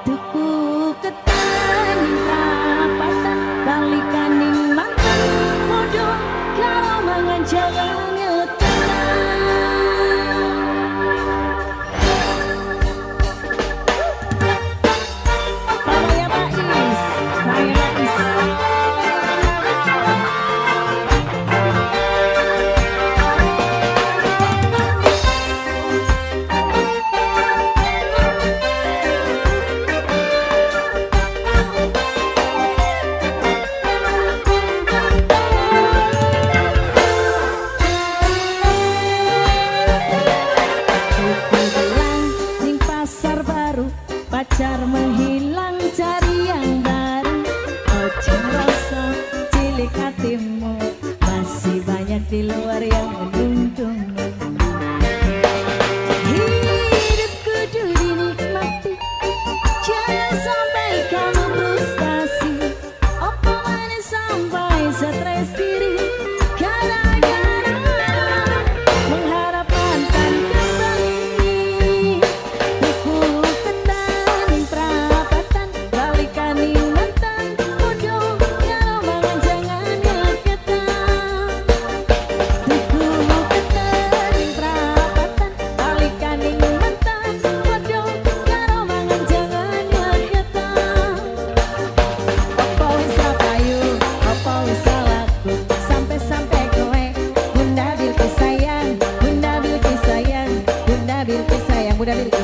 Duku ketan rapatan Balikan ning mantan Podo kalau mangan jalan se atrás Buena Virgen.